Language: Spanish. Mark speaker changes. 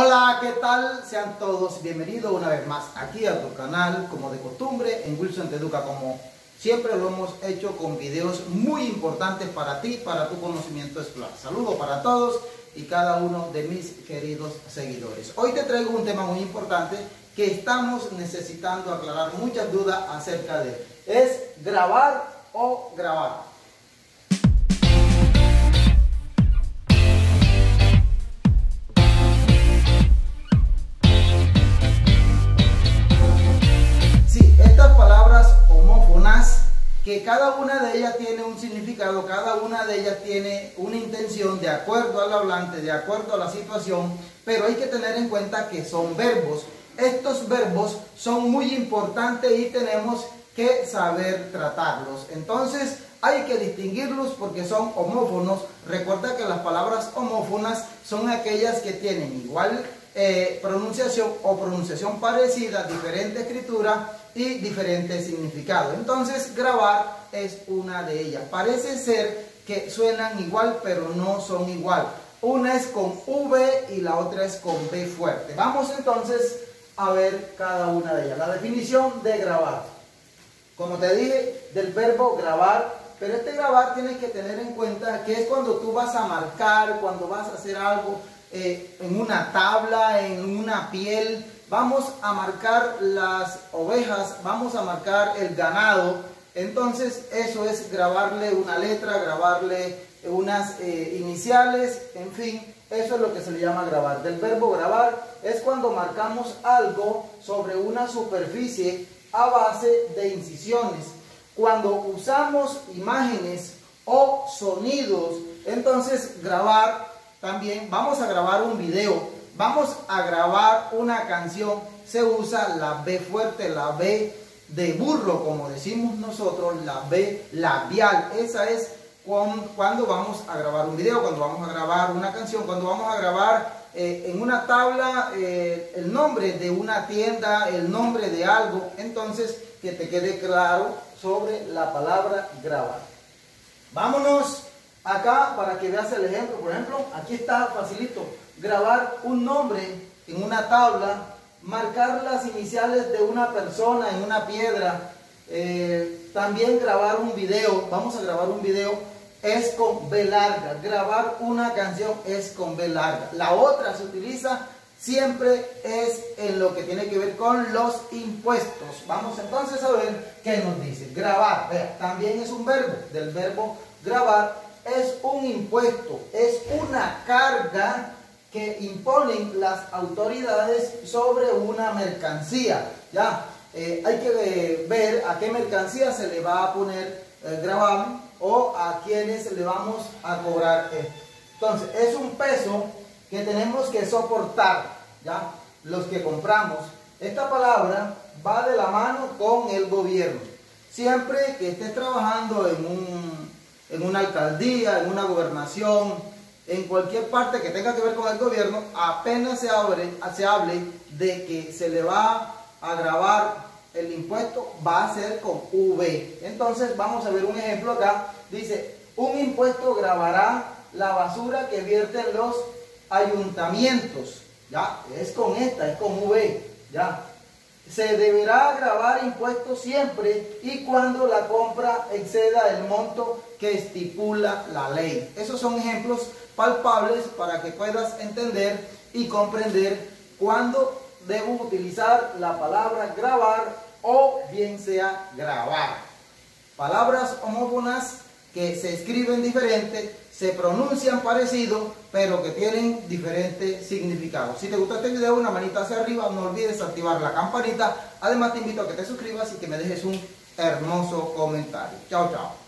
Speaker 1: Hola, ¿qué tal? Sean todos bienvenidos una vez más aquí a tu canal, como de costumbre, en Wilson Te Educa, como siempre lo hemos hecho con videos muy importantes para ti, para tu conocimiento escolar. Saludos para todos y cada uno de mis queridos seguidores. Hoy te traigo un tema muy importante que estamos necesitando aclarar muchas dudas acerca de. Es grabar o grabar. Que cada una de ellas tiene un significado, cada una de ellas tiene una intención de acuerdo al hablante, de acuerdo a la situación, pero hay que tener en cuenta que son verbos. Estos verbos son muy importantes y tenemos que saber tratarlos. Entonces hay que distinguirlos porque son homófonos. Recuerda que las palabras homófonas son aquellas que tienen igual eh, pronunciación o pronunciación parecida, diferente escritura y diferente significado. Entonces, grabar es una de ellas. Parece ser que suenan igual, pero no son igual. Una es con V y la otra es con B fuerte. Vamos entonces a ver cada una de ellas. La definición de grabar. Como te dije, del verbo grabar, pero este grabar tienes que tener en cuenta que es cuando tú vas a marcar, cuando vas a hacer algo eh, en una tabla, en una piel, vamos a marcar las ovejas, vamos a marcar el ganado. Entonces eso es grabarle una letra, grabarle unas eh, iniciales, en fin, eso es lo que se le llama grabar. Del verbo grabar es cuando marcamos algo sobre una superficie a base de incisiones. Cuando usamos imágenes o sonidos, entonces grabar también, vamos a grabar un video vamos a grabar una canción, se usa la B fuerte, la B de burro, como decimos nosotros, la B labial. Esa es cuando vamos a grabar un video, cuando vamos a grabar una canción, cuando vamos a grabar eh, en una tabla eh, el nombre de una tienda, el nombre de algo. Entonces, que te quede claro sobre la palabra grabar. Vámonos acá para que veas el ejemplo. Por ejemplo, aquí está facilito grabar un nombre en una tabla, marcar las iniciales de una persona en una piedra, eh, también grabar un video, vamos a grabar un video, es con B larga, grabar una canción es con B larga. La otra se utiliza siempre es en lo que tiene que ver con los impuestos. Vamos entonces a ver qué nos dice. Grabar, vea, también es un verbo, del verbo grabar es un impuesto, es una carga que imponen las autoridades sobre una mercancía. Ya, eh, hay que eh, ver a qué mercancía se le va a poner el gravamen o a quienes le vamos a cobrar esto. Entonces, es un peso que tenemos que soportar, ¿ya? Los que compramos. Esta palabra va de la mano con el gobierno. Siempre que estés trabajando en, un, en una alcaldía, en una gobernación, en cualquier parte que tenga que ver con el gobierno, apenas se, abre, se hable de que se le va a grabar el impuesto, va a ser con V. Entonces vamos a ver un ejemplo acá. Dice, un impuesto grabará la basura que vierten los ayuntamientos. Ya, es con esta, es con V. Ya. Se deberá grabar impuestos siempre y cuando la compra exceda el monto que estipula la ley. Esos son ejemplos palpables para que puedas entender y comprender cuándo debo utilizar la palabra grabar o bien sea grabar. Palabras homófonas que se escriben diferente, se pronuncian parecido, pero que tienen diferente significado. Si te gustó este video, una manita hacia arriba, no olvides activar la campanita. Además te invito a que te suscribas y que me dejes un hermoso comentario. Chao, chao.